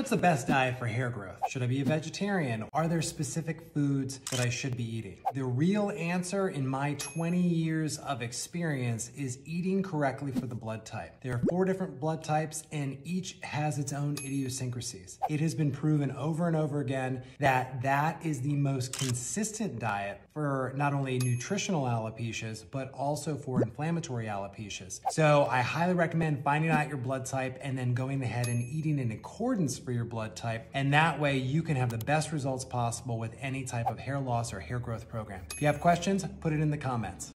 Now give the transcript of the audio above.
What's the best diet for hair growth? Should I be a vegetarian? Are there specific foods that I should be eating? The real answer in my 20 years of experience is eating correctly for the blood type. There are four different blood types and each has its own idiosyncrasies. It has been proven over and over again that that is the most consistent diet for not only nutritional alopecias, but also for inflammatory alopecias. So I highly recommend finding out your blood type and then going ahead and eating in accordance for your blood type. And that way you can have the best results possible with any type of hair loss or hair growth program. If you have questions, put it in the comments.